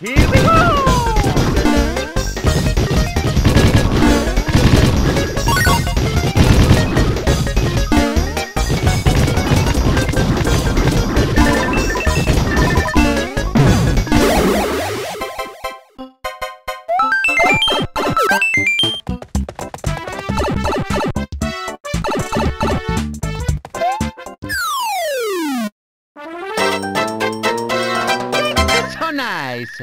Here we nice.